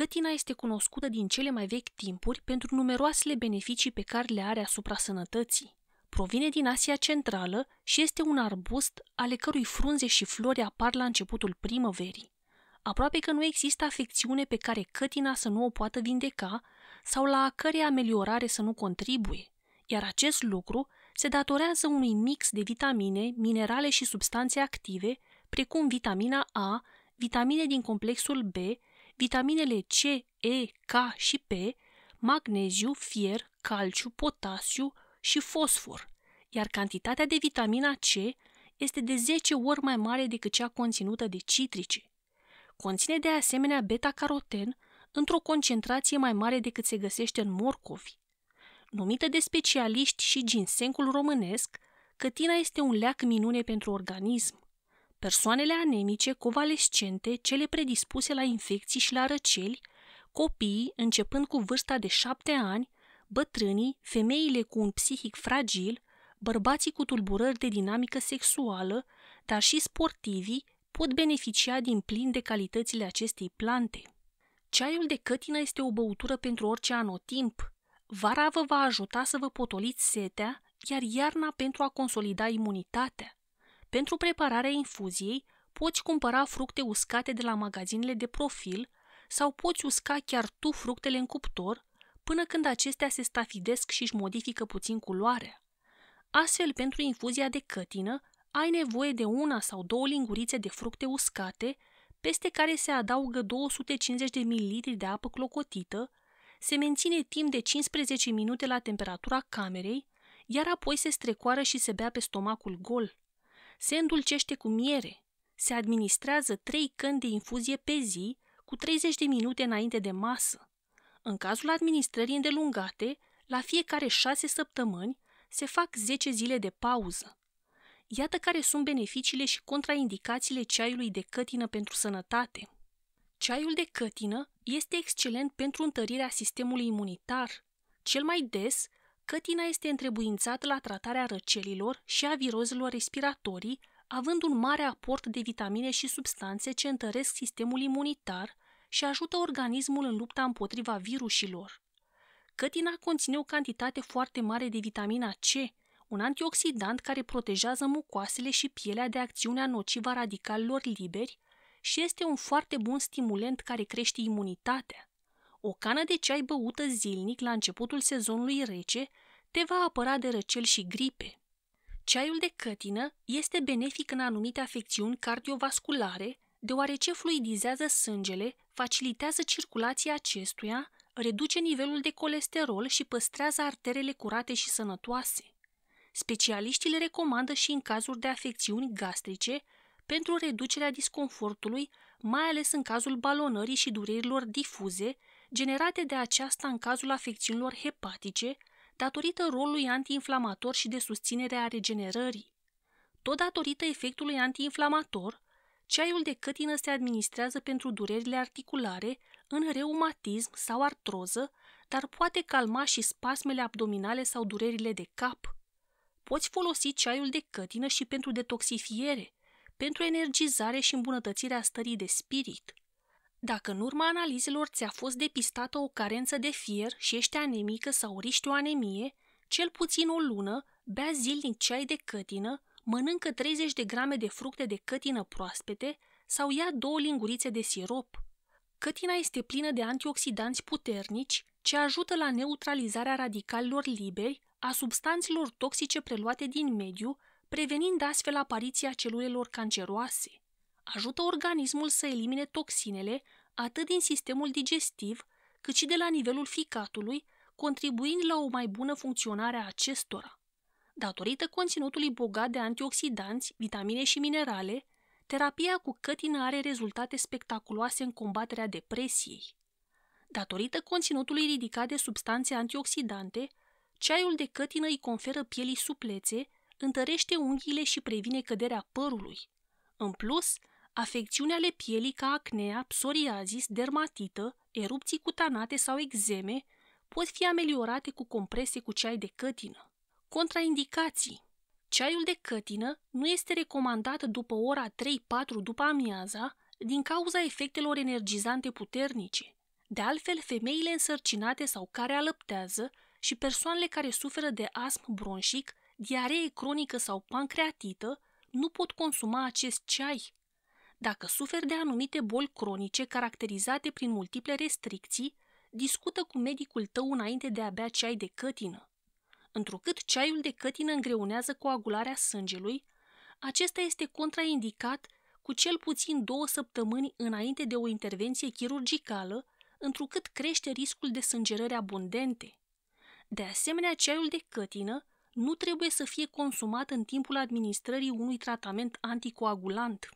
Cătina este cunoscută din cele mai vechi timpuri pentru numeroasele beneficii pe care le are asupra sănătății. Provine din Asia Centrală și este un arbust ale cărui frunze și flori apar la începutul primăverii. Aproape că nu există afecțiune pe care cătina să nu o poată vindeca sau la a cărei ameliorare să nu contribuie, iar acest lucru se datorează unui mix de vitamine, minerale și substanțe active, precum vitamina A, vitamine din complexul B, vitaminele C, E, K și P, magneziu, fier, calciu, potasiu și fosfor, iar cantitatea de vitamina C este de 10 ori mai mare decât cea conținută de citrice. Conține de asemenea beta-caroten într-o concentrație mai mare decât se găsește în morcovi. Numită de specialiști și ginsengul românesc, cătina este un leac minune pentru organism. Persoanele anemice, convalescente, cele predispuse la infecții și la răceli, copiii, începând cu vârsta de șapte ani, bătrânii, femeile cu un psihic fragil, bărbații cu tulburări de dinamică sexuală, dar și sportivii, pot beneficia din plin de calitățile acestei plante. Ceaiul de cătină este o băutură pentru orice anotimp. Vara vă va ajuta să vă potoliți setea, iar iarna pentru a consolida imunitatea. Pentru prepararea infuziei, poți cumpăra fructe uscate de la magazinele de profil sau poți usca chiar tu fructele în cuptor până când acestea se stafidesc și își modifică puțin culoarea. Astfel, pentru infuzia de cătină, ai nevoie de una sau două lingurițe de fructe uscate, peste care se adaugă 250 de ml de apă clocotită, se menține timp de 15 minute la temperatura camerei, iar apoi se strecoară și se bea pe stomacul gol. Se îndulcește cu miere. Se administrează 3 căni de infuzie pe zi, cu 30 de minute înainte de masă. În cazul administrării îndelungate, la fiecare 6 săptămâni, se fac 10 zile de pauză. Iată care sunt beneficiile și contraindicațiile ceaiului de cătină pentru sănătate. Ceaiul de cătină este excelent pentru întărirea sistemului imunitar. Cel mai des, cătina este întrebuințată la tratarea răcelilor și a virozelor respiratorii, având un mare aport de vitamine și substanțe ce întăresc sistemul imunitar și ajută organismul în lupta împotriva virusilor. Cătina conține o cantitate foarte mare de vitamina C, un antioxidant care protejează mucoasele și pielea de acțiunea nocivă a radicalilor liberi și este un foarte bun stimulent care crește imunitatea. O cană de ceai băută zilnic la începutul sezonului rece te va apăra de răcel și gripe. Ceaiul de cătină este benefic în anumite afecțiuni cardiovasculare, deoarece fluidizează sângele, facilitează circulația acestuia, reduce nivelul de colesterol și păstrează arterele curate și sănătoase. Specialiștii le recomandă și în cazuri de afecțiuni gastrice pentru reducerea disconfortului, mai ales în cazul balonării și durerilor difuze generate de aceasta în cazul afecțiunilor hepatice, datorită rolului antiinflamator și de susținere a regenerării. Tot datorită efectului antiinflamator, ceaiul de cătină se administrează pentru durerile articulare, în reumatism sau artroză, dar poate calma și spasmele abdominale sau durerile de cap. Poți folosi ceaiul de cătină și pentru detoxifiere, pentru energizare și îmbunătățirea stării de spirit. Dacă în urma analizelor ți-a fost depistată o carență de fier și ești anemică sau riști o anemie, cel puțin o lună, bea zilnic ceai de cătină, mănâncă 30 de grame de fructe de cătină proaspete sau ia două lingurițe de sirop. Cătina este plină de antioxidanți puternici ce ajută la neutralizarea radicalilor liberi, a substanțelor toxice preluate din mediu, prevenind astfel apariția celulelor canceroase. Ajută organismul să elimine toxinele atât din sistemul digestiv, cât și de la nivelul ficatului, contribuind la o mai bună funcționare a acestora. Datorită conținutului bogat de antioxidanți, vitamine și minerale, terapia cu cătină are rezultate spectaculoase în combaterea depresiei. Datorită conținutului ridicat de substanțe antioxidante, ceaiul de cătină îi conferă pielii suplețe, întărește unghiile și previne căderea părului. În plus, afecțiuni ale pielii ca acnea, psoriazis, dermatită, erupții cutanate sau exeme pot fi ameliorate cu comprese cu ceai de cătină. Contraindicații Ceaiul de cătină nu este recomandat după ora 3-4 după amiaza din cauza efectelor energizante puternice. De altfel, femeile însărcinate sau care alăptează și persoanele care suferă de astm bronșic, diaree cronică sau pancreatită nu pot consuma acest ceai. Dacă suferi de anumite boli cronice caracterizate prin multiple restricții, discută cu medicul tău înainte de a bea ceai de cătină. Întrucât ceaiul de cătină îngreunează coagularea sângelui, acesta este contraindicat cu cel puțin două săptămâni înainte de o intervenție chirurgicală, întrucât crește riscul de sângerări abundente. De asemenea, ceaiul de cătină nu trebuie să fie consumat în timpul administrării unui tratament anticoagulant.